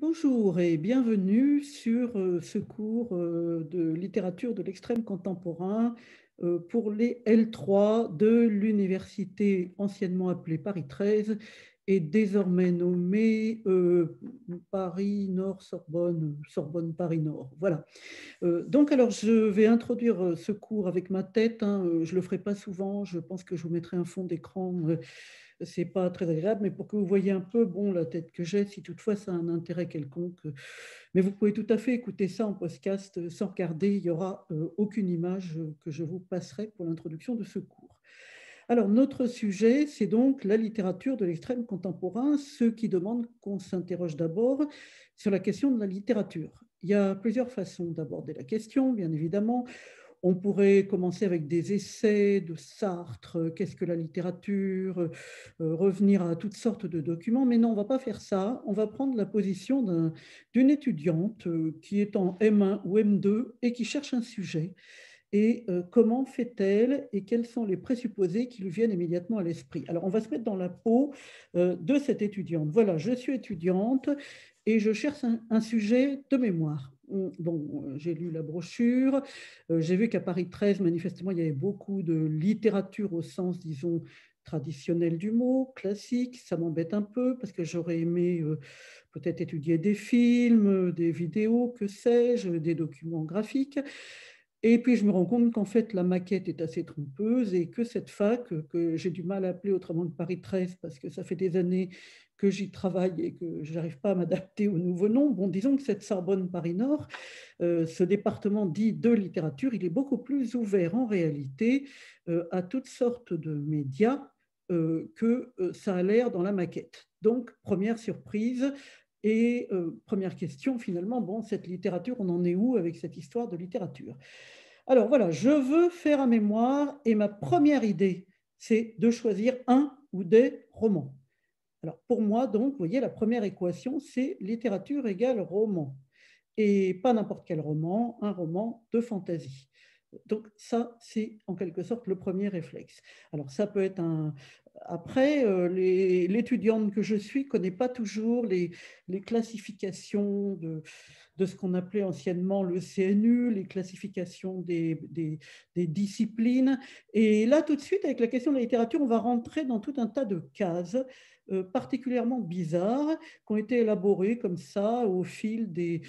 Bonjour et bienvenue sur euh, ce cours euh, de littérature de l'extrême contemporain euh, pour les L3 de l'université anciennement appelée Paris 13 et désormais nommée Paris Nord Sorbonne, Sorbonne Paris Nord. Voilà. donc alors je vais introduire ce cours avec ma tête. Hein, je le ferai pas souvent. Je pense que je vous mettrai un fond d'écran c'est pas très agréable, mais pour que vous voyez un peu bon la tête que j'ai, si toutefois ça a un intérêt quelconque. Mais vous pouvez tout à fait écouter ça en podcast sans regarder, il n'y aura euh, aucune image que je vous passerai pour l'introduction de ce cours. Alors, notre sujet, c'est donc la littérature de l'extrême contemporain, ce qui demande qu'on s'interroge d'abord sur la question de la littérature. Il y a plusieurs façons d'aborder la question, bien évidemment. On pourrait commencer avec des essais de Sartre, euh, qu'est-ce que la littérature, euh, euh, revenir à toutes sortes de documents, mais non, on ne va pas faire ça. On va prendre la position d'une étudiante qui est en M1 ou M2 et qui cherche un sujet. Et comment fait-elle et quels sont les présupposés qui lui viennent immédiatement à l'esprit? Alors, on va se mettre dans la peau de cette étudiante. Voilà, je suis étudiante et je cherche un sujet de mémoire. Bon, euh, j'ai lu la brochure, j'ai vu qu'à Paris 13, manifestement, il y avait beaucoup de littérature au sens, disons, traditionnel du mot, classique. Ça m'embête un peu parce que j'aurais aimé peut-être étudier des films, des vidéos, que sais-je, des documents graphiques. Et puis je me rends compte qu'en fait la maquette est assez trompeuse et que cette fac, que j'ai du mal à appeler autrement que Paris 13 parce que ça fait des années que j'y travaille et que je n'arrive pas à m'adapter au nouveau nom, bon, disons que cette Sorbonne Paris-Nord, euh, ce département dit de littérature, il est beaucoup plus ouvert en réalité euh, à toutes sortes de médias euh, que ça a l'air dans la maquette. Donc, première surprise, et première question, finalement, bon, cette littérature, on en est où avec cette histoire de littérature? Alors voilà, je veux faire un mémoire et ma première idée, c'est de choisir un ou des romans. Alors pour moi, donc, voyez, la première équation, c'est littérature égale roman. Et pas n'importe quel roman, un roman de fantaisie. Donc ça, c'est en quelque sorte le premier réflexe. Alors ça peut être un... Après, euh, l'étudiante que je suis ne connaît pas toujours les, classifications de, ce qu'on appelait anciennement le CNU, les classifications des, disciplines. Et là, tout de suite, avec la question de la littérature, on va rentrer dans tout un tas de cases particulièrement bizarres qui ont été élaborées comme ça au fil des,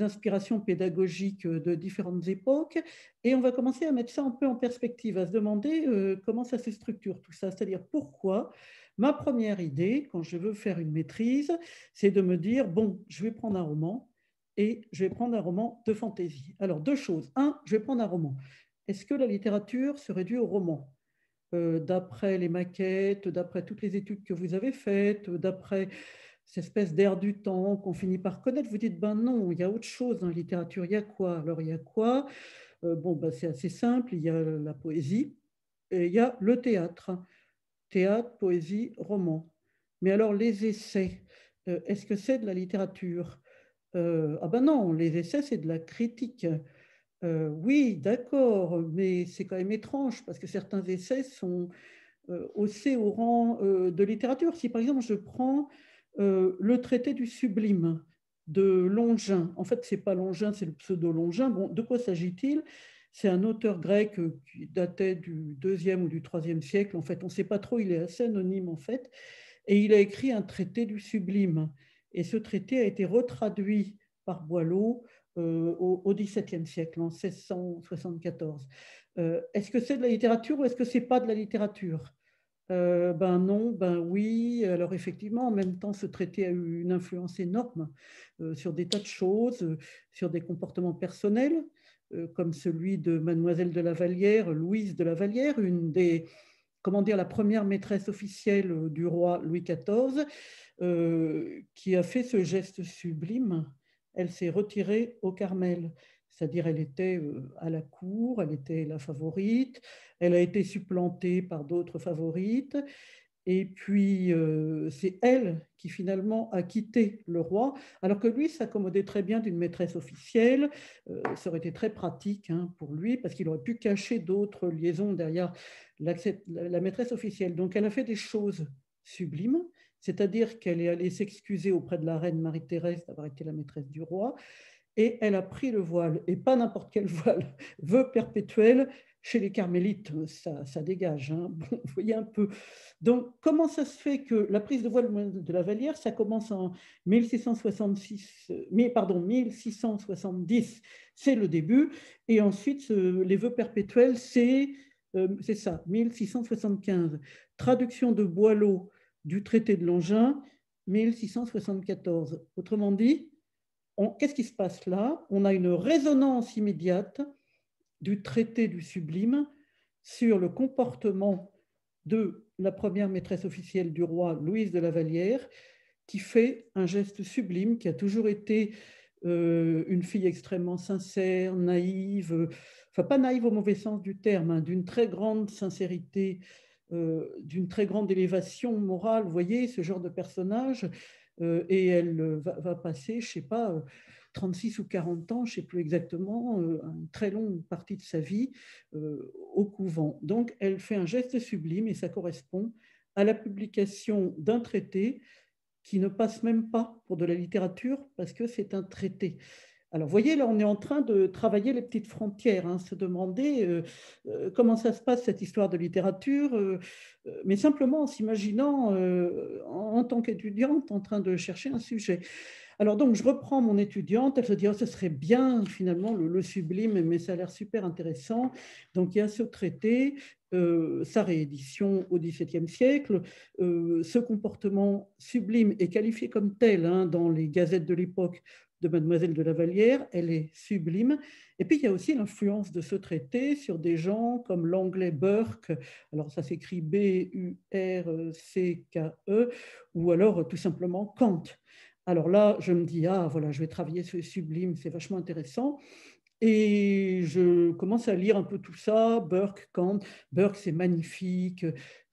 inspirations pédagogiques de différentes époques. Et on va commencer à mettre ça un peu en perspective, à se demander euh, comment ça se structure tout ça, c'est-à-dire pourquoi. Ma première idée, quand je veux faire une maîtrise, c'est de me dire, bon, je vais prendre un roman et je vais prendre un roman de fantaisie. Alors, deux choses. Un, je vais prendre un roman. Est-ce que la littérature se réduit au roman? euh, d'après les maquettes, d'après toutes les études que vous avez faites, d'après cette espèce d'air du temps qu'on finit par connaître, vous dites, ben non, il y a autre chose dans la littérature, il y a quoi? Alors il y a quoi? Euh, Bon, ben, c'est assez simple, il y a la poésie et il y a le théâtre. Théâtre, poésie, roman. Mais alors les essais, euh, est-ce que c'est de la littérature? Ah ben non, les essais, c'est de la critique. Euh, oui, d'accord, mais c'est quand même étrange parce que certains essais sont euh, haussés au rang euh, de littérature. Si par exemple je prends le traité du sublime de Longin, en fait c'est pas Longin, c'est le pseudo Longin. Bon, de quoi s'agit-il? C'est un auteur grec qui datait du deuxième ou du troisième siècle. En fait, on ne sait pas trop. Il est assez anonyme en fait, et il a écrit un traité du sublime. Et ce traité a été retraduit par Boileau euh, au XVIIe siècle, en 1674. Euh, est-ce que c'est de la littérature ou est-ce que c'est pas de la littérature? Euh, Ben non, ben oui. Alors effectivement, en même temps, ce traité a eu une influence énorme sur des tas de choses, sur des comportements personnels, comme celui de Mademoiselle de la Vallière, Louise de la Vallière, une des comment dire, la première maîtresse officielle du roi Louis XIV, qui a fait ce geste sublime elle s'est retirée au Carmel. C'est-à-dire, elle était euh, à la cour, elle était la favorite, elle a été supplantée par d'autres favorites, et puis euh, c'est elle qui finalement a quitté le roi, alors que lui s'accommodait très bien d'une maîtresse officielle. Euh, ça aurait été très pratique hein, pour lui, parce qu'il aurait pu cacher d'autres liaisons derrière la maîtresse officielle. Donc elle a fait des choses sublimes, c'est-à-dire qu'elle est allée s'excuser auprès de la reine Marie-Thérèse d'avoir été la maîtresse du roi, et elle a pris le voile, et pas n'importe quel voile, vœu perpétuel. Chez les carmélites, ça, dégage. Hein. vous voyez un peu. Donc, comment ça se fait que la prise de voile de la Vallière, ça commence en 1666, pardon, 1670, c'est le début, et ensuite les vœux perpétuels, c'est euh, c'est ça, 1675. Traduction de Boileau du traité de Longin, 1674. Autrement dit, qu'est-ce qui se passe là? On a une résonance immédiate du traité du sublime sur le comportement de la première maîtresse officielle du roi, Louise de la Vallière, qui fait un geste sublime, qui a toujours été euh, une fille extrêmement sincère, naïve, enfin pas naïve au mauvais sens du terme, hein, d'une très grande sincérité, euh, d'une très grande élévation morale. Vous voyez, ce genre de personnage euh, et elle euh, va, passer, je ne sais pas, 36 euh, ou 40 ans, je ne sais plus exactement, une très longue partie de sa vie au couvent. Donc, elle fait un geste sublime et ça correspond à la publication d'un traité qui ne passe même pas pour de la littérature parce que c'est un traité. Alors, vous voyez, là, on est en train de travailler les petites frontières, hein, se demander euh, euh, comment ça se passe, cette histoire de littérature, euh, mais simplement en s'imaginant en, tant qu'étudiante en train de chercher un sujet. Alors, donc, je reprends mon étudiante, elle se dit, oh, ce serait bien, finalement, le, sublime, mais ça a l'air super intéressant. Donc, il y a ce traité, sa réédition au XVIIe siècle. ce comportement sublime est qualifié comme tel hein, dans les gazettes de l'époque de Mademoiselle de la Vallière, elle est sublime. Et puis il y a aussi l'influence de ce traité sur des gens comme l'anglais Burke, alors ça s'écrit B-U-R-C-K-E, ou alors tout simplement Kant. Alors là, je me dis, ah voilà, je vais travailler ce sublime, c'est vachement intéressant. Et je commence à lire un peu tout ça, Burke, Kant. Burke, c'est magnifique,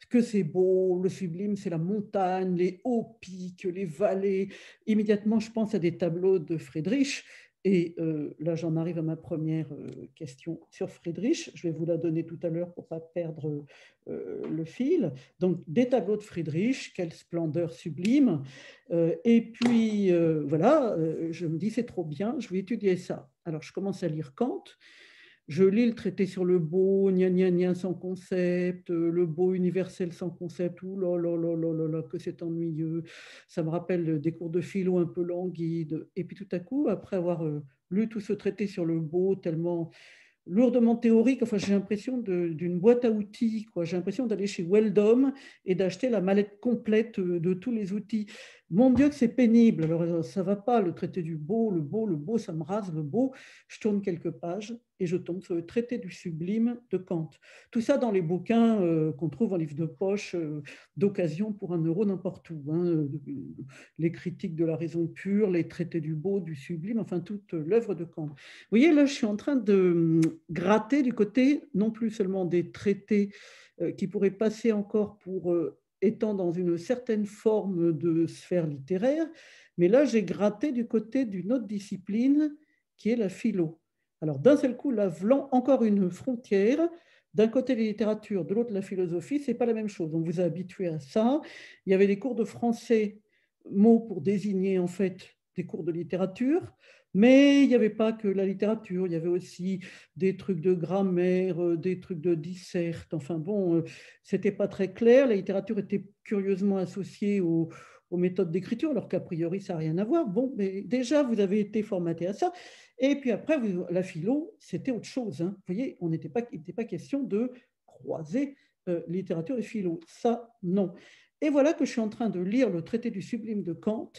que c'est beau, le sublime, c'est la montagne, les hauts pics, les vallées. Immédiatement, je pense à des tableaux de Friedrich. Et euh, là, j'en arrive à ma première euh, question sur Friedrich. Je vais vous la donner tout à l'heure pour ne pas perdre euh, le fil. Donc, des tableaux de Friedrich, quelle splendeur sublime. et puis, voilà, je me dis, c'est trop bien, je vais étudier ça. Alors, je commence à lire Kant. Je lis le traité sur le beau, gna gna gna sans concept, le beau universel sans concept, ouh là là là là là, que c'est ennuyeux. Ça me rappelle des cours de philo un peu languides. Et puis tout à coup, après avoir lu tout ce traité sur le beau, tellement lourdement théorique. Enfin, j'ai l'impression d'une boîte à outils. J'ai l'impression d'aller chez Weldom et d'acheter la mallette complète de tous les outils. Mon Dieu, que c'est pénible. Alors, euh, ça va pas, le traité du beau, le beau, le beau, ça me rase, le beau. Je tourne quelques pages et je tombe sur le traité du sublime de Kant. Tout ça dans les bouquins euh, qu'on trouve en livre de poche euh, d'occasion pour un euro n'importe où. Hein. les critiques de la raison pure, les traités du beau, du sublime, enfin toute l'œuvre de Kant. Vous voyez, là, je suis en train de hum, gratter du côté non plus seulement des traités qui pourraient passer encore pour étant dans une certaine forme de sphère littéraire, mais là j'ai gratté du côté d'une autre discipline qui est la philo. Alors d'un seul coup, là, encore une frontière, d'un côté la littérature, de l'autre la philosophie, c'est pas la même chose. On vous a habitué à ça. Il y avait des cours de français, mots pour désigner en fait des cours de littérature. Mais il n'y avait pas que la littérature, il y avait aussi des trucs de grammaire, euh, des trucs de disserte. Enfin bon, euh, c'était pas très clair. La littérature était curieusement associée aux, méthodes d'écriture, alors qu'a priori, ça n'a rien à voir. Bon, mais déjà, vous avez été formaté à ça. Et puis après, la philo, c'était autre chose. Hein. Vous voyez, on pas, il n'était pas question de croiser euh, littérature et philo. Ça, non. Et voilà que je suis en train de lire le traité du sublime de Kant.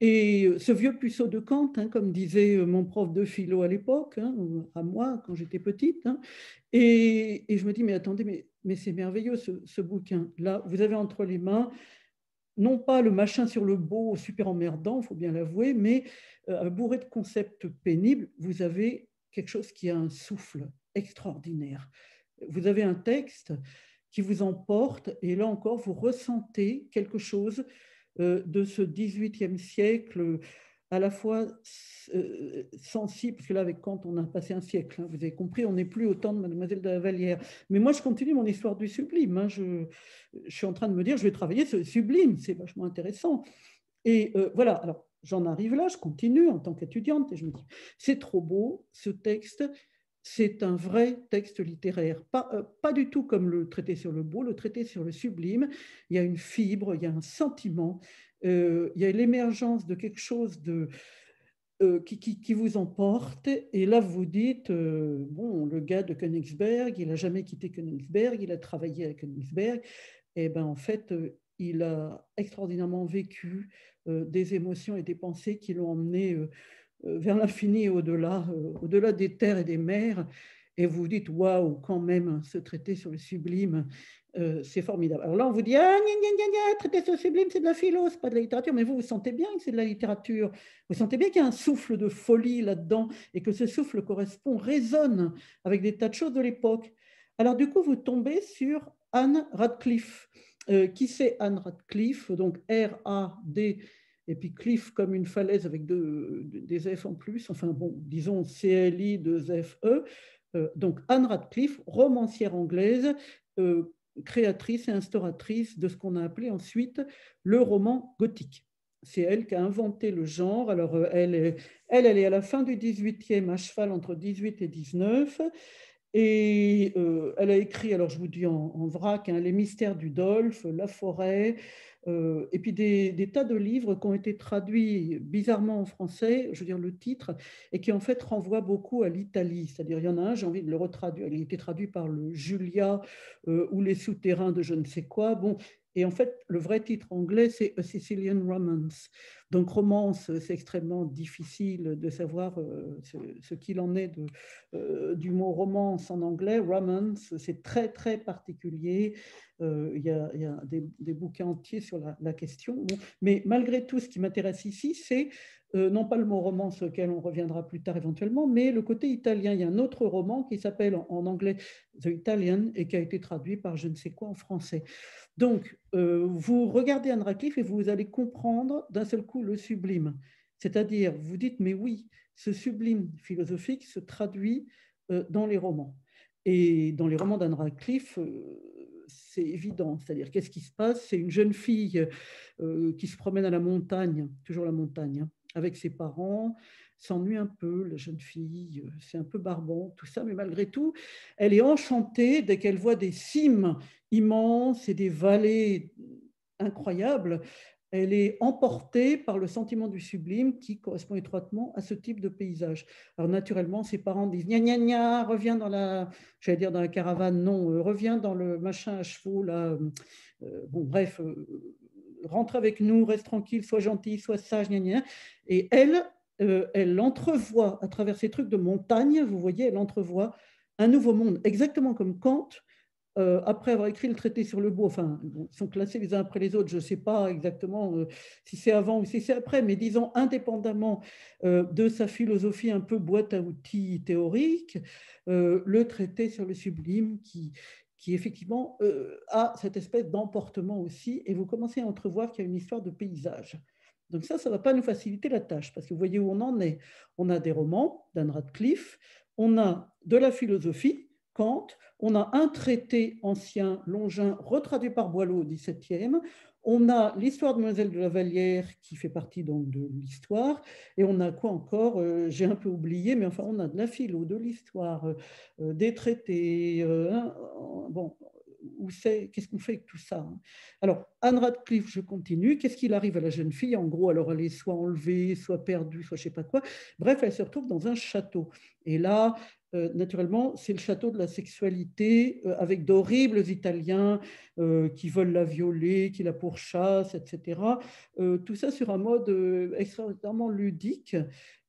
Et euh, ce vieux puceau de Kant, hein, comme disait euh, mon prof de philo à l'époque, hein, à moi quand j'étais petite, hein, et, je me dis, mais attendez, mais, c'est merveilleux ce, bouquin. Là, vous avez entre les mains, non pas le machin sur le beau, super emmerdant, il faut bien l'avouer, mais euh, bourré de concepts pénibles, vous avez quelque chose qui a un souffle extraordinaire. Vous avez un texte qui vous emporte, et là encore, vous ressentez quelque chose de ce XVIIIe siècle à la fois sensible, parce que là, avec Kant, on a passé un siècle, hein, vous avez compris, on n'est plus au temps de Mademoiselle de la Vallière. Mais moi, je continue mon histoire du sublime. Hein, je, suis en train de me dire, je vais travailler sur le sublime, c'est vachement intéressant. Et voilà, alors j'en arrive là, je continue en tant qu'étudiante, et je me dis, c'est trop beau, ce texte, c'est un vrai texte littéraire, pas, euh, pas, du tout comme le traité sur le beau, le traité sur le sublime. Il y a une fibre, il y a un sentiment, euh, il y a l'émergence de quelque chose de, euh, qui, qui, vous emporte. Et là, vous dites, bon, le gars de Königsberg, il n'a jamais quitté Königsberg, il a travaillé à Königsberg. Et eh ben en fait, il a extraordinairement vécu des émotions et des pensées qui l'ont emmené vers l'infini au-delà, euh, au-delà des terres et des mers. Et vous vous dites, waouh, quand même, ce traité sur le sublime, euh, c'est formidable. Alors là, on vous dit, ah, gna, traité sur le sublime, c'est de la philo, c'est pas de la littérature, mais vous, vous sentez bien que c'est de la littérature. Vous sentez bien qu'il y a un souffle de folie là-dedans et que ce souffle correspond, résonne avec des tas de choses de l'époque. Alors du coup, vous tombez sur Anne Radcliffe. qui c'est Anne Radcliffe? Donc R-A-D et puis Cliff comme une falaise avec des F en plus, enfin bon, disons CLI, 2 FE. Euh, donc Anne Radcliffe, romancière anglaise, euh, créatrice et instauratrice de ce qu'on a appelé ensuite le roman gothique. C'est elle qui a inventé le genre. Alors, euh, elle, est, elle, elle est à la fin du 18e, à cheval entre 18 et 19. Et elle a écrit, alors je vous dis en, vrac, hein, Les mystères du Dolphe, La forêt, euh, et puis des, tas de livres qui ont été traduits bizarrement en français, je veux dire le titre, et qui en fait renvoient beaucoup à l'Italie. C'est-à-dire, il y en a un, j'ai envie de le retraduire, il a été traduit par le Julia euh, ou les souterrains de je ne sais quoi. Bon, et en fait, le vrai titre anglais, c'est A Sicilian Romance. Donc, romance, c'est extrêmement difficile de savoir euh, ce, qu'il en est euh, du mot romance en anglais. Romance, c'est très, très particulier. Euh, il y a, a des, bouquins entiers sur la, question. mais malgré tout, ce qui m'intéresse ici, c'est euh, non pas le mot romance auquel on reviendra plus tard éventuellement, mais le côté italien. Il y a un autre roman qui s'appelle en anglais The Italian et qui a été traduit par je ne sais quoi en français. Donc, euh, vous regardez Anne Radcliffe et vous allez comprendre d'un seul coup le sublime. C'est-à-dire, vous dites, mais oui, ce sublime philosophique se traduit euh, dans les romans. Et dans les romans d'Anne Radcliffe, c'est évident. C'est-à-dire, qu'est-ce qui se passe? C'est une jeune fille qui se promène à la montagne, toujours la montagne, hein, avec ses parents, s'ennuie un peu, la jeune fille, euh, c'est un peu barbant, tout ça, mais malgré tout, elle est enchantée dès qu'elle voit des cimes immenses et des vallées incroyables. Elle est emportée par le sentiment du sublime qui correspond étroitement à ce type de paysage. Alors naturellement, ses parents disent gna gna gna, reviens dans la, j'allais dire dans la caravane, non, euh, reviens dans le machin à chevaux là. Euh, bon, bref, rentre avec nous, reste tranquille, sois gentil, sois sage, gna, gna. Et elle, euh, elle entrevoit à travers ces trucs de montagne, vous voyez, elle entrevoit un nouveau monde, exactement comme Kant, euh, après avoir écrit le traité sur le beau, enfin, ils sont classés les uns après les autres, je ne sais pas exactement euh, si c'est avant ou si c'est après, mais disons indépendamment de sa philosophie un peu boîte à outils théorique, le traité sur le sublime qui, qui effectivement a cette espèce d'emportement aussi, et vous commencez à entrevoir qu'il y a une histoire de paysage. Donc ça, ça ne va pas nous faciliter la tâche, parce que vous voyez où on en est. On a des romans d'Anne Radcliffe, on a de la philosophie, Kant, on a un traité ancien, Longin, retraduit par Boileau au XVIIe, on a l'histoire de Mademoiselle de la Vallière qui fait partie donc de l'histoire, et on a quoi encore euh, J'ai un peu oublié, mais enfin on a de la philo, de l'histoire, euh, euh, des traités, bon, où c'est, qu'est-ce qu'on fait avec tout ça hein Alors, Anne Radcliffe, je continue. Qu'est-ce qu'il arrive à la jeune fille? En gros, alors elle est soit enlevée, soit perdue, soit je sais pas quoi. Bref, elle se retrouve dans un château. Et là, euh, naturellement, c'est le château de la sexualité euh, avec d'horribles Italiens euh, qui veulent la violer, qui la pourchassent, etc. tout ça sur un mode extraordinairement ludique.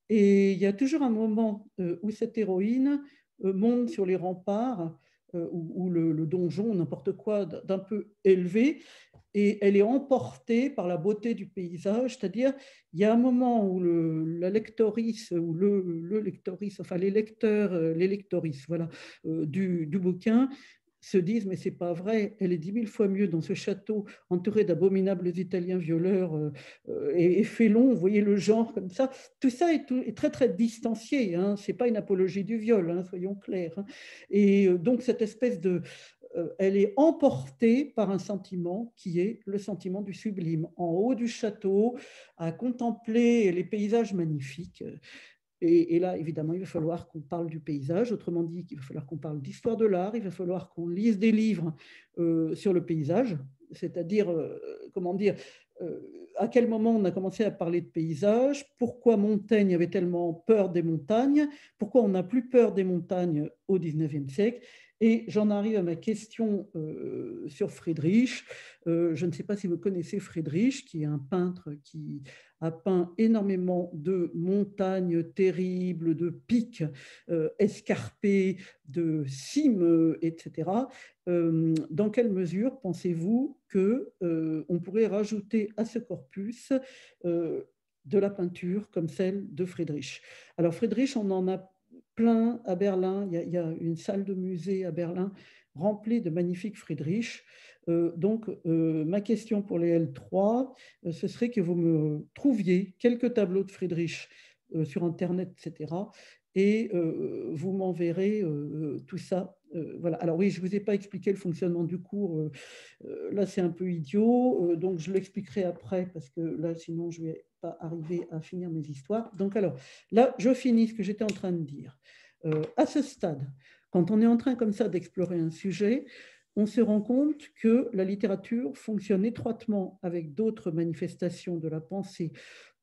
Et il y a toujours un moment où cette héroïne monte sur les remparts euh, ou, le, donjon, n'importe quoi d'un peu élevé, et elle est emportée par la beauté du paysage, c'est-à-dire il y a un moment où le, la lectorice ou le, le lectorice, enfin les lecteurs, euh, les lectorices, voilà, euh, du, du, bouquin se disent mais c'est pas vrai, elle est dix mille fois mieux dans ce château entouré d'abominables Italiens violeurs euh, euh, et, et félons, vous voyez le genre comme ça. Tout ça est, très très distancié, hein. c'est pas une apologie du viol, hein, soyons clairs. Hein. Et euh, donc cette espèce de, elle est emportée par un sentiment qui est le sentiment du sublime. En haut du château, à contempler les paysages magnifiques, et, là, évidemment, il va falloir qu'on parle du paysage. Autrement dit, il va falloir qu'on parle d'histoire de l'art. Il va falloir qu'on lise des livres euh, sur le paysage, c'est-à-dire, euh, comment dire, euh, à quel moment on a commencé à parler de paysage, pourquoi Montaigne avait tellement peur des montagnes, pourquoi on n'a plus peur des montagnes au XIXe siècle? Et j'en arrive à ma question sur Friedrich. je ne sais pas si vous connaissez Friedrich, qui est un peintre qui a peint énormément de montagnes terribles, de pics euh, escarpés, de cimes, etc. Euh, dans quelle mesure pensez-vous que euh, on pourrait rajouter à ce corpus de la peinture comme celle de Friedrich? Alors Friedrich, on en a plein à Berlin. Il y a, il y a une salle de musée à Berlin remplie de magnifiques Friedrich. Euh, donc, euh, ma question pour les L3, euh, ce serait que vous me trouviez quelques tableaux de Friedrich sur Internet, etc. Et vous m'enverrez tout ça. voilà. Alors oui, je ne vous ai pas expliqué le fonctionnement du cours. là, c'est un peu idiot. donc, je l'expliquerai après parce que là, sinon, je ne vais pas arriver à finir mes histoires. Donc, alors, là, je finis ce que j'étais en train de dire. à ce stade, quand on est en train comme ça d'explorer un sujet, on se rend compte que la littérature fonctionne étroitement avec d'autres manifestations de la pensée,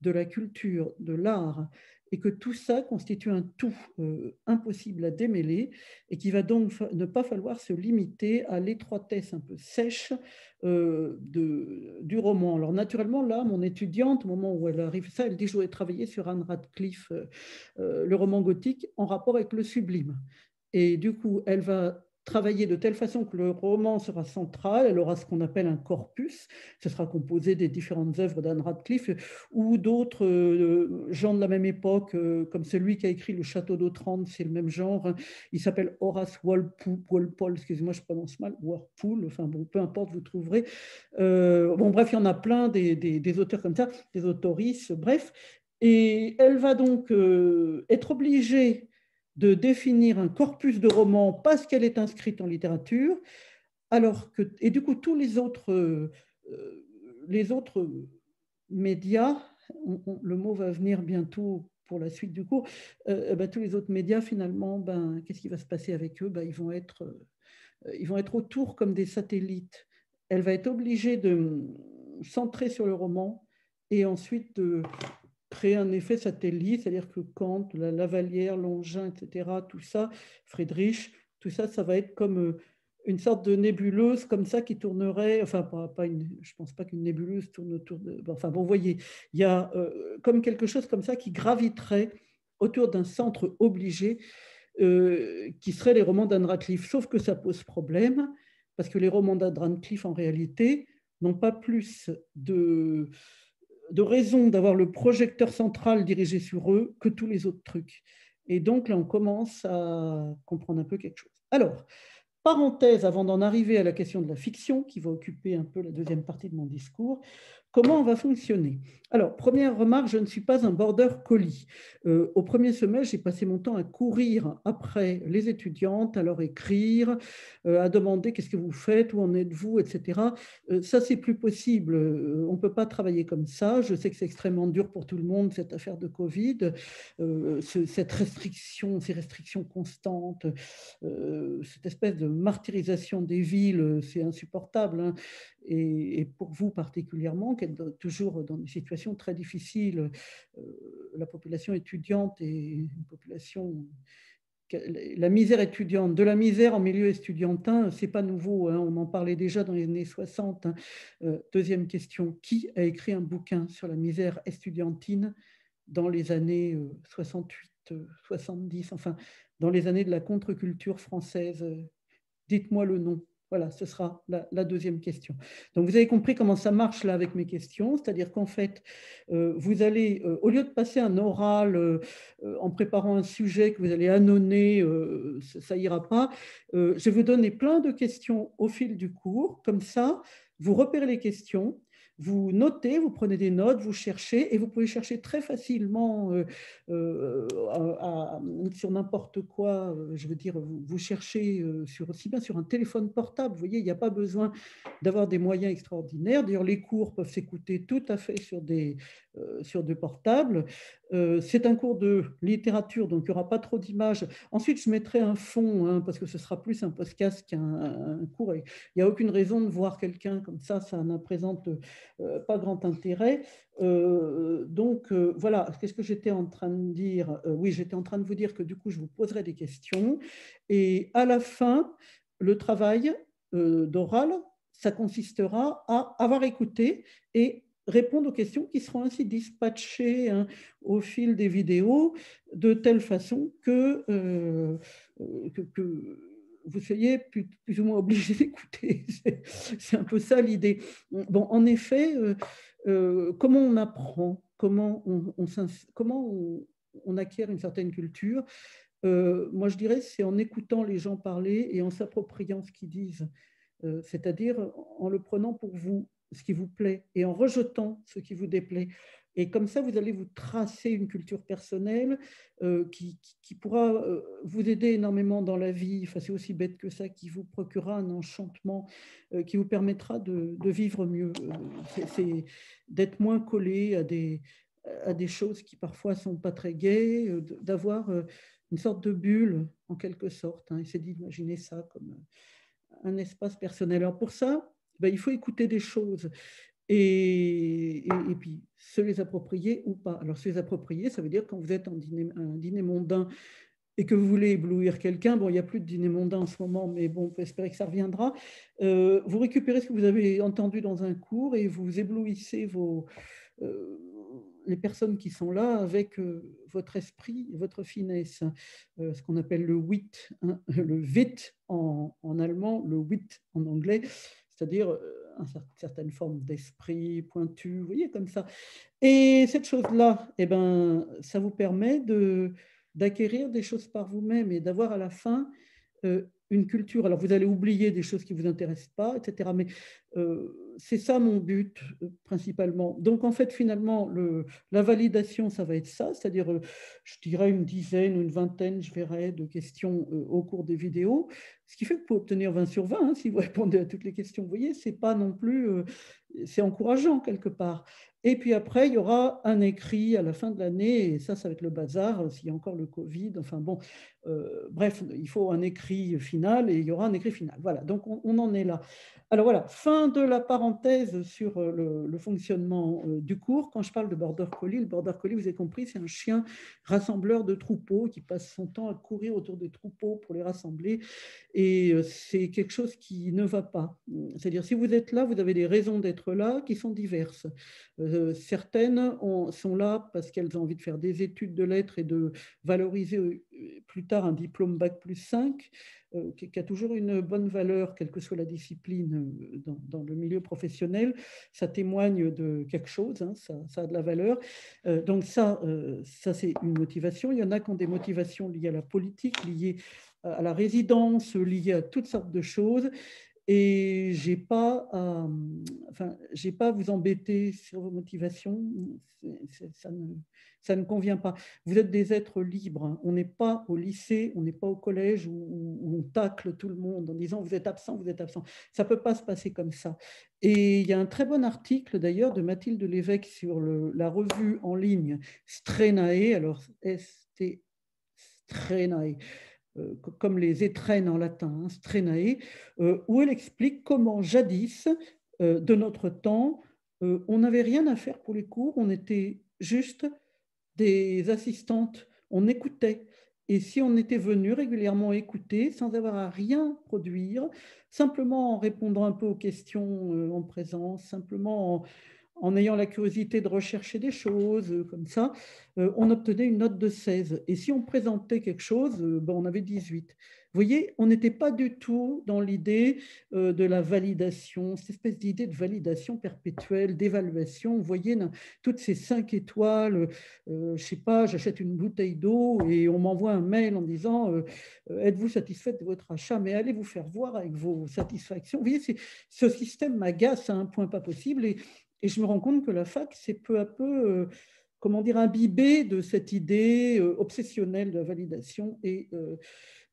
de la culture, de l'art, et que tout ça constitue un tout euh, impossible à démêler et qui va donc ne pas falloir se limiter à l'étroitesse un peu sèche euh, du roman. Alors naturellement, là, mon étudiante, au moment où elle arrive ça, elle dit, je voudrais travailler sur Anne Radcliffe, euh, le roman gothique, en rapport avec le sublime. Et du coup, elle va travailler de telle façon que le roman sera central, elle aura ce qu'on appelle un corpus, ce sera composé des différentes œuvres d'Anne Radcliffe ou d'autres euh, gens de la même époque, euh, comme celui qui a écrit Le Château d'Autrande, c'est le même genre, il s'appelle Horace Walpole, Walpole excusez-moi, je prononce mal, Walpole, enfin bon, peu importe, vous trouverez. Euh, bon, bref, il y en a plein des, des, auteurs comme ça, des autoristes, bref, et elle va donc être obligée de définir un corpus de romans parce qu'elle est inscrite en littérature, alors que, et du coup, tous les autres, euh, les autres médias, le mot va venir bientôt pour la suite du cours, euh, euh, ben, tous les autres médias, finalement, ben, qu'est-ce qui va se passer avec eux? Ben, ils, vont être, ils vont être autour comme des satellites. Elle va être obligée de centrer sur le roman et ensuite de créer un effet satellite, c'est-à-dire que Kant, la Lavalière, Longin, etc., tout ça, Friedrich, tout ça, ça va être comme euh, une sorte de nébuleuse comme ça qui tournerait, enfin pas, une, je pense pas qu'une nébuleuse tourne autour de, enfin bon, vous voyez, il y a euh, comme quelque chose comme ça qui graviterait autour d'un centre obligé euh, qui serait les romans d'Anne Radcliffe, sauf que ça pose problème parce que les romans d'Anne Radcliffe en réalité n'ont pas plus de de raison d'avoir le projecteur central dirigé sur eux que tous les autres trucs. Et donc là, on commence à comprendre un peu quelque chose. Alors, parenthèse avant d'en arriver à la question de la fiction, qui va occuper un peu la deuxième partie de mon discours, Comment on va fonctionner? Alors, première remarque, je ne suis pas un border colis. Euh, au premier semestre, j'ai passé mon temps à courir après les étudiantes, à leur écrire, euh, à demander qu'est-ce que vous faites, où en êtes-vous, etc. Euh, ça, c'est plus possible. on ne peut pas travailler comme ça. Je sais que c'est extrêmement dur pour tout le monde, cette affaire de Covid, cette restriction, ces restrictions constantes, cette espèce de martyrisation des villes, c'est insupportable. Hein et, pour vous particulièrement, qui êtes toujours dans des situations très difficiles, euh, la population étudiante une population la misère étudiante, de la misère en milieu estudiantin, c'est pas nouveau, hein, on en parlait déjà dans les années 60. Hein. Euh, deuxième question, qui a écrit un bouquin sur la misère estudiantine dans les années 68, euh, 70, enfin, dans les années de la contre-culture française Dites-moi le nom Voilà, ce sera la, deuxième question. Donc, vous avez compris comment ça marche là avec mes questions, c'est-à-dire qu'en fait, euh, vous allez, euh, au lieu de passer un oral euh, en préparant un sujet que vous allez annonner, ça ira pas, je vais vous donner plein de questions au fil du cours, comme ça, vous repérez les questions, vous notez, vous prenez des notes, vous cherchez, et vous pouvez chercher très facilement euh, euh, sur n'importe quoi. Euh, je veux dire, vous, cherchez aussi bien sur un téléphone portable. Vous voyez, il n'y a pas besoin d'avoir des moyens extraordinaires. D'ailleurs, les cours peuvent s'écouter tout à fait sur des, sur des portables. C'est un cours de littérature, donc il n'y aura pas trop d'images. Ensuite, je mettrai un fond, hein, parce que ce sera plus un podcast qu'un cours. Il n'y a aucune raison de voir quelqu'un comme ça, ça ne présente euh, pas grand intérêt. Euh, donc euh, voilà, qu'est-ce que j'étais en train de dire? Oui, j'étais en train de vous dire que du coup, je vous poserai des questions. Et à la fin, le travail d'oral, ça consistera à avoir écouté et répondre aux questions qui seront ainsi dispatchées hein, au fil des vidéos de telle façon que, que vous soyez plus, ou moins obligé d'écouter. C'est un peu ça l'idée. Bon, en effet, euh, euh, comment on apprend, comment on, comment on, acquiert une certaine culture euh, Moi, je dirais, c'est en écoutant les gens parler et en s'appropriant ce qu'ils disent, c'est-à-dire en le prenant pour vous, ce qui vous plaît, et en rejetant ce qui vous déplaît. Et comme ça, vous allez vous tracer une culture personnelle euh, qui, pourra euh, vous aider énormément dans la vie. Enfin, c'est aussi bête que ça, qui vous procurera un enchantement euh, qui vous permettra de, vivre mieux. c'est d'être moins collé à des, choses qui parfois sont pas très gaies, d'avoir une sorte de bulle en quelque sorte. Hein, Essayez d'imaginer ça comme un espace personnel. Alors pour ça, ben, il faut écouter des choses et, puis se les approprier ou pas. Alors se les approprier, ça veut dire quand vous êtes en dîner, mondain et que vous voulez éblouir quelqu'un, bon, il n'y a plus de dîner mondain en ce moment, mais bon, on peut espérer que ça reviendra, euh, vous récupérez ce que vous avez entendu dans un cours et vous éblouissez euh, les personnes qui sont là avec euh, votre esprit, votre finesse, ce qu'on appelle le wit, hein, le wit en, en, allemand, le wit en anglais, c'est-à-dire une certaine forme d'esprit pointu, vous voyez, comme ça. Et cette chose-là, eh ben, ça vous permet de, d'acquérir des choses par vous-même et d'avoir à la fin euh, une culture. Alors, vous allez oublier des choses qui ne vous intéressent pas, etc. Mais euh, c'est ça mon but euh, principalement. Donc, en fait, finalement, le, la validation, ça va être ça, c'est-à-dire, je dirais une dizaine ou une vingtaine, je verrai, de questions au cours des vidéos. Ce qui fait que pour obtenir 20 sur 20, hein, si vous répondez à toutes les questions, vous voyez, c'est pas non plus, c'est encourageant quelque part. Et puis après, il y aura un écrit à la fin de l'année, et ça, ça va être le bazar, s'il y a encore le Covid. Enfin bon, euh, bref, il faut un écrit final et il y aura un écrit final. Voilà, donc on, en est là. Alors voilà, fin de la parenthèse sur euh, le, fonctionnement euh, du cours. Quand je parle de Border Collie, le Border Collie, vous avez compris, c'est un chien rassembleur de troupeaux qui passe son temps à courir autour des troupeaux pour les rassembler. Et c'est quelque chose qui ne va pas. C'est-à-dire, si vous êtes là, vous avez des raisons d'être là qui sont diverses. certaines sont là parce qu'elles ont envie de faire des études de lettres et de valoriser plus tard un diplôme Bac plus 5, euh, qui, a toujours une bonne valeur, quelle que soit la discipline euh, dans, le milieu professionnel. Ça témoigne de quelque chose, hein, ça, a de la valeur. Euh, donc ça, ça c'est une motivation. Il y en a qui ont des motivations liées à la politique, liées à la résidence, liées à toutes sortes de choses. Et pas, enfin, j'ai pas à vous embêter sur vos motivations. ça ne, ça ne convient pas. Vous êtes des êtres libres. Hein. On n'est pas au lycée, on n'est pas au collège où, on tacle tout le monde en disant vous êtes absent, vous êtes absent. Ça ne peut pas se passer comme ça. Et il y a un très bon article d'ailleurs de Mathilde Lévesque sur la revue en ligne Strenae, alors S-T Strenae. Euh, comme les étrennes en latin, hein, Strenae, euh, où elle explique comment jadis, euh, de notre temps, on n'avait rien à faire pour les cours, on était juste des assistantes, on écoutait. Et si on était venu régulièrement écouter, sans avoir à rien produire, simplement en répondant un peu aux questions en présence, simplement en ayant la curiosité de rechercher des choses euh, comme ça, euh, on obtenait une note de 16. Et si on présentait quelque chose, euh, ben, on avait 18. Vous voyez, on n'était pas du tout dans l'idée de la validation, cette espèce d'idée de validation perpétuelle, d'évaluation. Vous voyez, toutes ces cinq étoiles, je sais pas, j'achète une bouteille d'eau et on m'envoie un mail en disant Êtes-vous satisfaite de votre achat? Mais allez vous faire voir avec vos satisfactions. Vous voyez, ce système m'agace à un point pas possible. Et je me rends compte que la fac, c'est peu à peu, euh, comment dire, imbibé de cette idée euh, obsessionnelle de la validation. Et euh,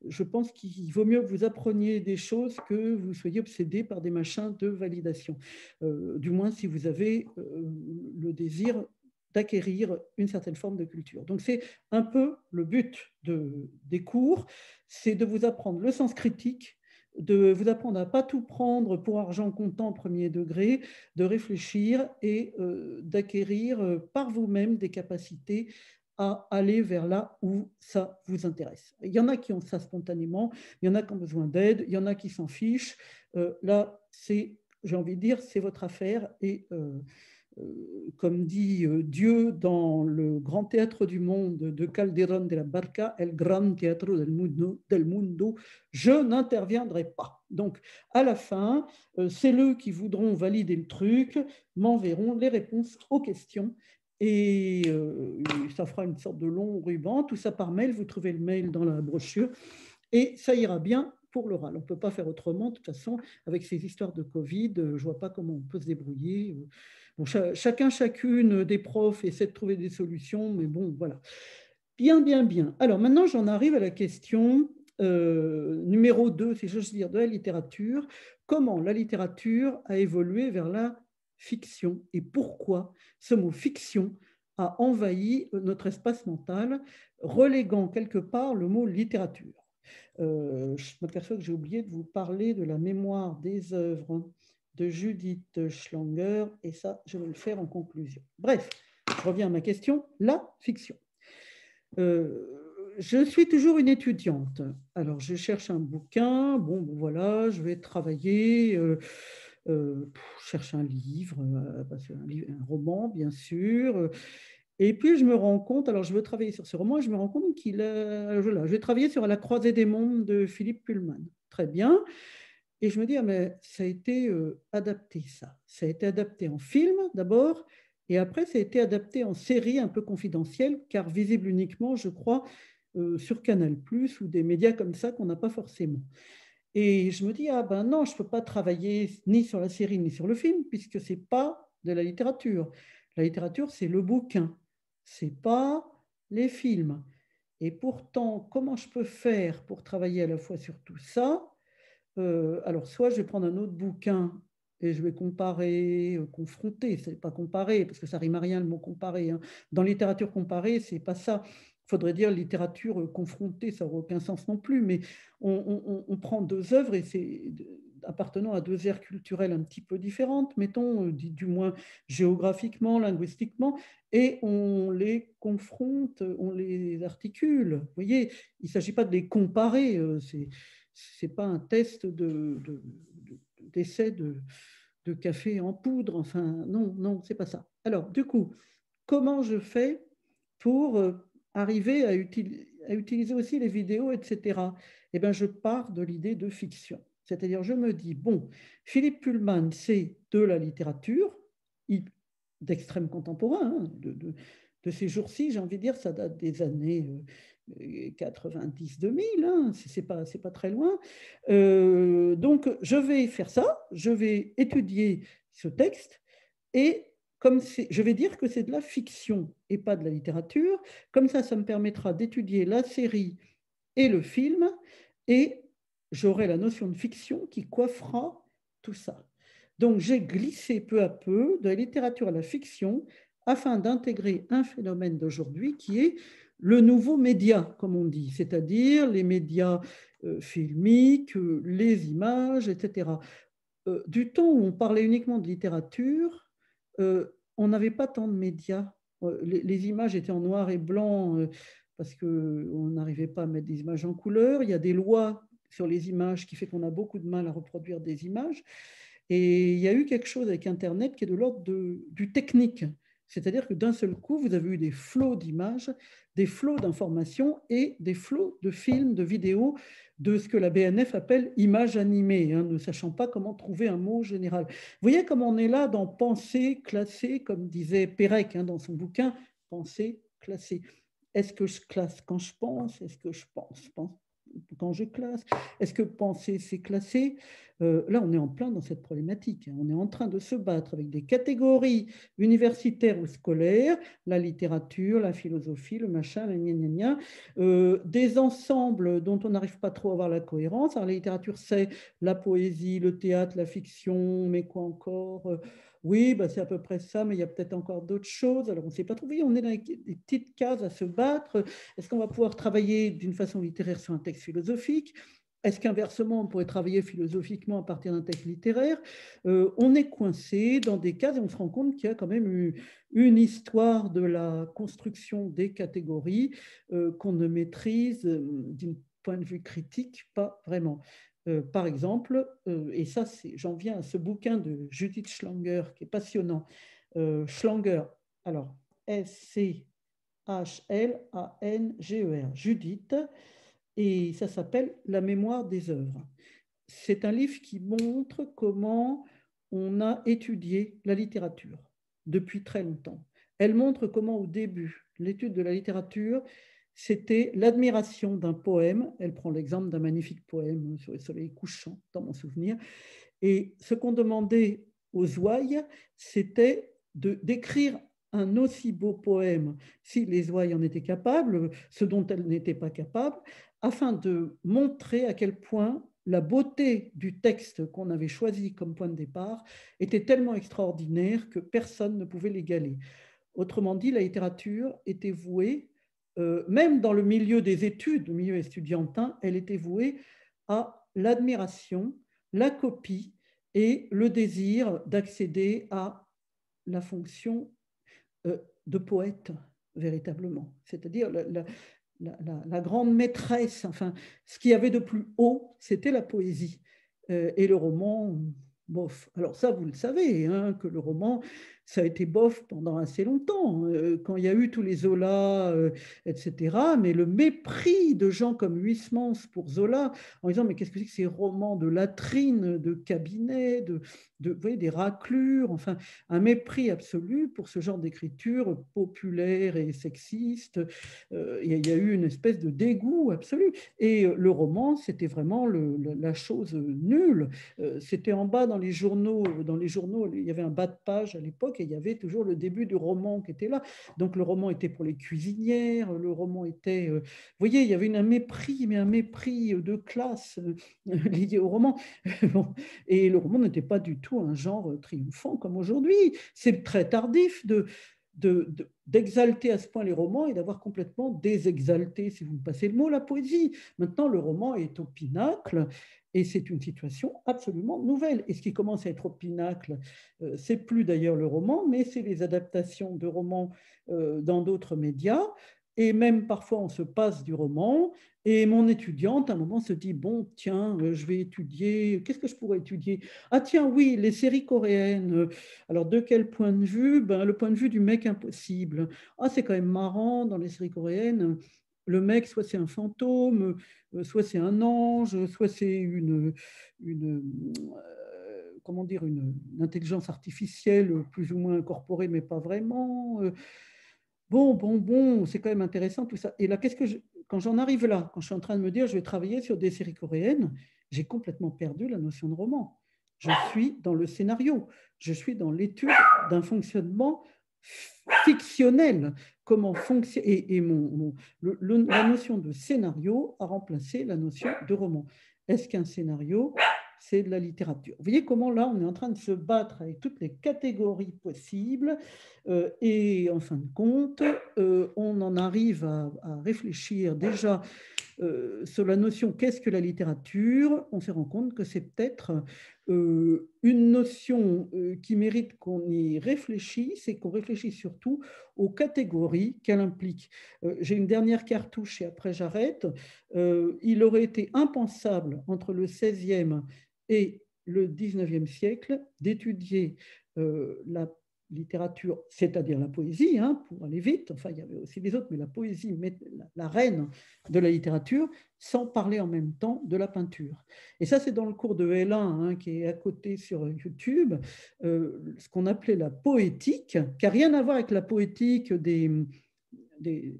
je pense qu'il vaut mieux que vous appreniez des choses que vous soyez obsédé par des machins de validation. du moins, si vous avez le désir d'acquérir une certaine forme de culture. Donc c'est un peu le but de, des cours, c'est de vous apprendre le sens critique, de vous apprendre à pas tout prendre pour argent comptant premier degré, de réfléchir et euh, d'acquérir euh, par vous-même des capacités à aller vers là où ça vous intéresse. Il y en a qui ont ça spontanément, il y en a qui ont besoin d'aide, il y en a qui s'en fichent. Euh, là, c'est, j'ai envie de dire, c'est votre affaire et comme dit euh, Dieu dans le grand théâtre du monde de Calderón de la Barca, El Gran Teatro del Mundo, del mundo je n'interviendrai pas. Donc, à la fin, euh, c'est eux qui voudront valider le truc, m'enverront les réponses aux questions et ça fera une sorte de long ruban, tout ça par mail, vous trouvez le mail dans la brochure, et ça ira bien pour l'oral. On ne peut pas faire autrement, de toute façon, avec ces histoires de Covid, je ne vois pas comment on peut se débrouiller chacun, chacune des profs essaie de trouver des solutions, mais bon, voilà. Bien, bien, bien. Alors maintenant, j'en arrive à la question euh, numéro 2, si j'ose dire, de la littérature. Comment la littérature a évolué vers la fiction et pourquoi ce mot fiction a envahi notre espace mental, reléguant quelque part le mot littérature? Euh, je m'aperçois que j'ai oublié de vous parler de la mémoire des œuvres de Judith Schlanger, et ça, je vais le faire en conclusion. Bref, je reviens à ma question, la fiction. Euh, je suis toujours une étudiante. Alors, je cherche un bouquin, bon, voilà, je vais travailler, euh, euh cherche un livre, euh, un, roman, bien sûr. Et puis, je me rends compte, alors je veux travailler sur ce roman, je me rends compte qu'il a, je vais travailler sur La croisée des mondes de Philippe Pullman. Très bien. Et je me dis, ah, mais ça a été euh, adapté, ça. Ça a été adapté en film d'abord, et après, ça a été adapté en série un peu confidentielle, car visible uniquement, je crois, euh, sur Canal, ou des médias comme ça qu'on n'a pas forcément. Et je me dis, ah ben non, je ne peux pas travailler ni sur la série ni sur le film, puisque ce n'est pas de la littérature. La littérature, c'est le bouquin, ce n'est pas les films. Et pourtant, comment je peux faire pour travailler à la fois sur tout ça euh, alors, soit je vais prendre un autre bouquin et je vais comparer, euh, confronter, c'est pas comparer, parce que ça rime à rien le mot comparer. Hein. Dans littérature comparée, c'est pas ça. Il faudrait dire littérature euh, confrontée, ça n'aurait aucun sens non plus, mais on, prend deux œuvres et c'est appartenant à deux aires culturelles un petit peu différentes, mettons, du moins géographiquement, linguistiquement, et on les confronte, on les articule. Vous voyez, il ne s'agit pas de les comparer, ce n'est pas un test d'essai de, de, café en poudre. Enfin, non, non, c'est pas ça. Alors, du coup, comment je fais pour euh, arriver à, utiliser aussi les vidéos, etc. Eh bien, je pars de l'idée de fiction. C'est-à-dire, je me dis, bon, Philippe Pullman, c'est de la littérature, d'extrême contemporain, hein, de, de, ces jours-ci, j'ai envie de dire, ça date des années euh, 90-2000, hein, c'est pas, pas très loin. Euh, donc, je vais faire ça, je vais étudier ce texte et comme je vais dire que c'est de la fiction et pas de la littérature. Comme ça, ça me permettra d'étudier la série et le film et j'aurai la notion de fiction qui coiffera tout ça. Donc, j'ai glissé peu à peu de la littérature à la fiction afin d'intégrer un phénomène d'aujourd'hui qui est le nouveau média, comme on dit, c'est-à-dire les médias euh, filmiques, euh, les images, etc. Euh, du temps où on parlait uniquement de littérature, on n'avait pas tant de médias. Les, images étaient en noir et blanc parce qu'on n'arrivait pas à mettre des images en couleur. Il y a des lois sur les images qui fait qu'on a beaucoup de mal à reproduire des images. Et il y a eu quelque chose avec Internet qui est de l'ordre du technique. C'est-à-dire que d'un seul coup, vous avez eu des flots d'images, des flots d'informations et des flots de films, de vidéos, de ce que la BNF appelle images animées, hein, ne sachant pas comment trouver un mot général. Vous voyez comme on est là dans penser, classer, comme disait Pérec hein, dans son bouquin, penser, classer. Est-ce que je classe quand je pense? Est-ce que je pense quand je classe Est-ce que penser, c'est classer? Euh, Là, on est en plein dans cette problématique. Hein. On est en train de se battre avec des catégories universitaires ou scolaires, la littérature, la philosophie, le machin, la gna, gna, euh, des ensembles dont on n'arrive pas trop à avoir la cohérence. Alors, la littérature, c'est la poésie, le théâtre, la fiction, mais quoi encore? Euh, oui, bah, c'est à peu près ça, mais il y a peut-être encore d'autres choses. Alors, on ne sait pas trouvé. On est dans des petites cases à se battre. Est-ce qu'on va pouvoir travailler d'une façon littéraire sur un texte philosophique? Est-ce qu'inversement, on pourrait travailler philosophiquement à partir d'un texte littéraire? Euh, On est coincé dans des cases et on se rend compte qu'il y a quand même une, une histoire de la construction des catégories euh, qu'on ne maîtrise euh, d'un point de vue critique pas vraiment. Euh, par exemple, euh, et ça, j'en viens à ce bouquin de Judith Schlanger qui est passionnant. Euh, Schlanger, alors S-C-H-L-A-N-G-E-R, Judith, et ça s'appelle La mémoire des œuvres. C'est un livre qui montre comment on a étudié la littérature depuis très longtemps. Elle montre comment au début, l'étude de la littérature c'était l'admiration d'un poème. Elle prend l'exemple d'un magnifique poème sur le soleil couchant, dans mon souvenir. Et ce qu'on demandait aux ouailles, c'était de d'écrire un aussi beau poème, si les ouailles en étaient capables, ce dont elles n'étaient pas capables, afin de montrer à quel point la beauté du texte qu'on avait choisi comme point de départ était tellement extraordinaire que personne ne pouvait l'égaler. Autrement dit, la littérature était vouée euh, même dans le milieu des études, le milieu estudiantin, elle était vouée à l'admiration, la copie et le désir d'accéder à la fonction euh, de poète, véritablement. C'est-à-dire la, grande maîtresse, enfin, ce qu'il y avait de plus haut, c'était la poésie. Euh, et le roman, bof. Alors ça, vous le savez, hein, que le roman, ça a été bof pendant assez longtemps, euh, quand il y a eu tous les Zola, euh, etc. Mais le mépris de gens comme Huysmans pour Zola, en disant mais qu'est-ce que c'est que ces romans de latrines, de cabinets, de, vous voyez, des raclures, enfin un mépris absolu pour ce genre d'écriture populaire et sexiste. Euh, il y a eu une espèce de dégoût absolu. Et le roman, c'était vraiment la chose nulle. C'était en bas dans les journaux, dans les journaux, il y avait un bas de page à l'époque et il y avait toujours le début du roman qui était là. Donc le roman était pour les cuisinières, le roman était... Euh, vous voyez, il y avait un mépris, mais un mépris de classe euh, lié au roman. Et le roman n'était pas du tout un genre triomphant comme aujourd'hui. C'est très tardif de d'exalter à ce point les romans et d'avoir complètement désexalté, si vous me passez le mot, la poésie. Maintenant, le roman est au pinacle et c'est une situation absolument nouvelle. Et ce qui commence à être au pinacle, euh, c'est plus d'ailleurs le roman, mais c'est les adaptations de romans euh, dans d'autres médias. Et même parfois, on se passe du roman. Et mon étudiante, à un moment, se dit, bon, tiens, euh, je vais étudier, qu'est-ce que je pourrais étudier? Ah tiens, oui, les séries coréennes. Alors, de quel point de vue? Ben, Le point de vue du mec impossible. Ah, c'est quand même marrant dans les séries coréennes le mec, soit c'est un fantôme, euh, soit c'est un ange, soit c'est une, une euh, comment dire, une, intelligence artificielle plus ou moins incorporée, mais pas vraiment. Bon, bon, bon, c'est quand même intéressant tout ça. Et là, qu'est-ce que quand j'en arrive là, quand je suis en train de me dire je vais travailler sur des séries coréennes, j'ai complètement perdu la notion de roman. Je suis dans le scénario, je suis dans l'étude d'un fonctionnement fictionnel. Comment fonctionne et, mon, la notion de scénario a remplacé la notion de roman. Est-ce qu'un scénario, c'est de la littérature. Vous voyez comment là, on est en train de se battre avec toutes les catégories possibles euh, et en fin de compte, euh, on en arrive à, réfléchir déjà euh, sur la notion qu'est-ce que la littérature? On se rend compte que c'est peut-être une notion qui mérite qu'on y réfléchisse et qu'on réfléchisse surtout aux catégories qu'elle implique. J'ai une dernière cartouche et après j'arrête. il aurait été impensable entre le 16e et le 19e siècle d'étudier la littérature, c'est-à-dire la poésie, hein, pour aller vite, enfin il y avait aussi les autres, mais la poésie, la, reine de la littérature, sans parler en même temps de la peinture. Et ça, c'est dans le cours de L1, hein, qui est à côté sur YouTube, euh, ce qu'on appelait la poétique, qui n'a rien à voir avec la poétique des, des,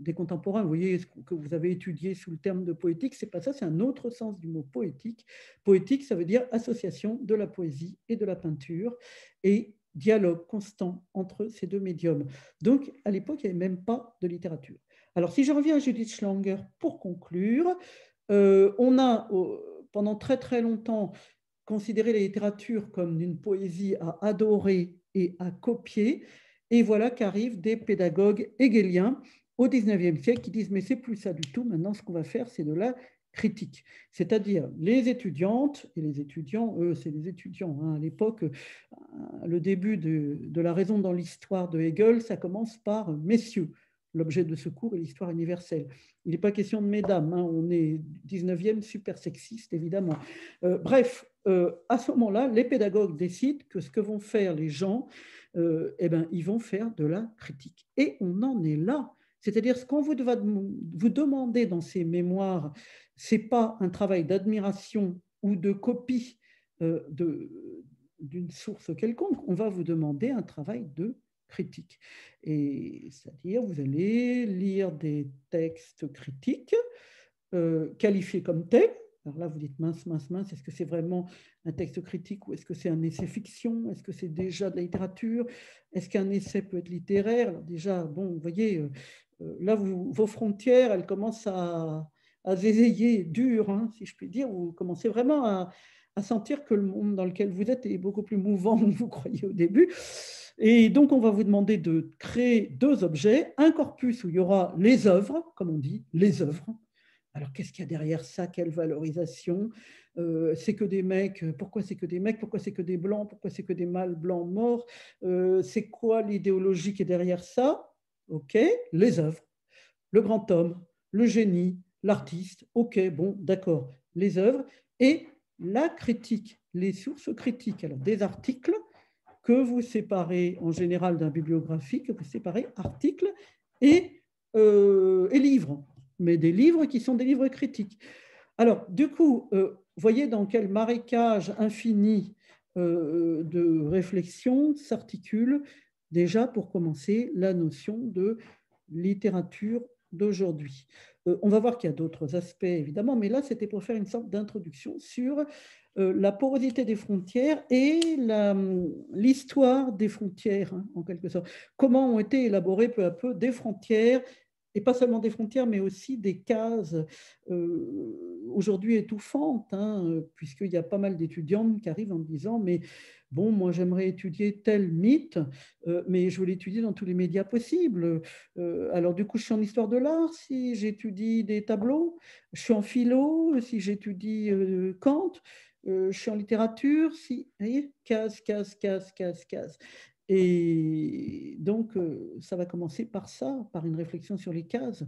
des, contemporains. Vous voyez ce que vous avez étudié sous le terme de poétique, c'est pas ça, c'est un autre sens du mot poétique. Poétique, ça veut dire association de la poésie et de la peinture. Et dialogue constant entre ces deux médiums. Donc, à l'époque, il n'y avait même pas de littérature. Alors, si je reviens à Judith Schlanger pour conclure, euh, on a pendant très très longtemps considéré la littérature comme une poésie à adorer et à copier. Et voilà qu'arrivent des pédagogues hegeliens au XIXe siècle qui disent mais c'est plus ça du tout, maintenant ce qu'on va faire c'est de la critique. C'est-à-dire les étudiantes et les étudiants, eux, c'est les étudiants. Hein. à l'époque, euh, le début de, la raison dans l'histoire de Hegel, ça commence par messieurs. L'objet de ce cours est l'histoire universelle. Il n'est pas question de mesdames, hein. on est 19e super sexiste, évidemment. Euh, bref, euh, à ce moment-là, les pédagogues décident que ce que vont faire les gens, eh ben, ils vont faire de la critique. Et on en est là. C'est-à-dire ce qu'on vous, vous demander dans ces mémoires c'est pas un travail d'admiration ou de copie euh, d'une source quelconque, on va vous demander un travail de critique. Et c'est-à-dire, vous allez lire des textes critiques, euh, qualifiés comme tels. Alors là, vous dites mince, mince, mince, est-ce que c'est vraiment un texte critique ou est-ce que c'est un essai fiction? Est-ce que c'est déjà de la littérature? Est-ce qu'un essai peut être littéraire? Alors déjà, bon, vous voyez, euh, là, vos frontières, elles commencent à, à zézayer dur, hein, si je puis dire, vous commencez vraiment à, sentir que le monde dans lequel vous êtes est beaucoup plus mouvant que vous croyez au début. Et donc, on va vous demander de créer deux objets, un corpus où il y aura les œuvres, comme on dit, les œuvres. Alors, qu'est-ce qu'il y a derrière ça? Quelle valorisation? Euh, C'est que des mecs. Pourquoi c'est que des mecs? Pourquoi c'est que des blancs? Pourquoi c'est que des mâles blancs morts? Euh, C'est quoi l'idéologie qui est derrière ça? Ok, les œuvres. Le grand homme, le génie, l'artiste, ok, bon, d'accord, les œuvres, et la critique, les sources critiques, alors des articles que vous séparez en général d'un bibliographique, que vous séparez articles et, euh, et, livres, mais des livres qui sont des livres critiques. Alors, du coup, euh, voyez dans quel marécage infini euh, de réflexion s'articule déjà pour commencer la notion de littérature d'aujourd'hui. Euh, on va voir qu'il y a d'autres aspects, évidemment, mais là, c'était pour faire une sorte d'introduction sur euh, la porosité des frontières et l'histoire des frontières, hein, en quelque sorte. Comment ont été élaborées peu à peu des frontières et pas seulement des frontières, mais aussi des cases euh, aujourd'hui étouffantes, hein, puisqu'il y a pas mal d'étudiantes qui arrivent en disant, mais bon, moi j'aimerais étudier tel mythe, euh, mais je veux l'étudier dans tous les médias possibles. Euh, alors du coup, je suis en histoire de l'art si j'étudie des tableaux, je suis en philo si j'étudie Kant, je suis en littérature si, vous voyez, case, case, case, case, case. Et donc, euh, ça va commencer par ça, par une réflexion sur les cases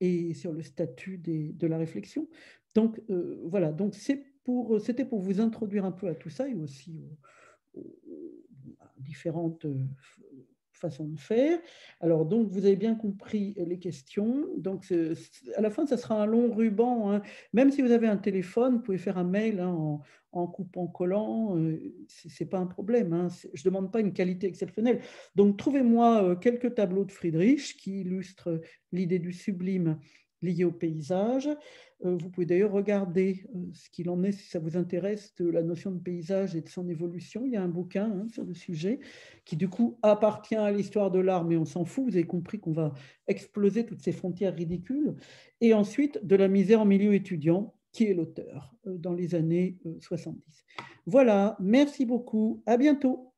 et sur le statut de la réflexion. Donc, euh, voilà, donc c'était pour vous introduire un peu à tout ça et aussi aux différentes façon de faire. Alors, donc, vous avez bien compris les questions. Donc, à la fin, ça sera un long ruban. Hein. Même si vous avez un téléphone, vous pouvez faire un mail hein, en, en, coupant, collant. Euh, c'est pas un problème. Hein. Je ne demande pas une qualité exceptionnelle. Donc, trouvez-moi euh, quelques tableaux de Friedrich qui illustrent l'idée du sublime lié au paysage. Euh, vous pouvez d'ailleurs regarder euh, ce qu'il en est, si ça vous intéresse, de la notion de paysage et de son évolution. Il y a un bouquin hein, sur le sujet qui, du coup, appartient à l'histoire de l'art, mais on s'en fout. Vous avez compris qu'on va exploser toutes ces frontières ridicules. Et ensuite, de la misère en milieu étudiant, qui est l'auteur euh, dans les années 70. Voilà, merci beaucoup. À bientôt.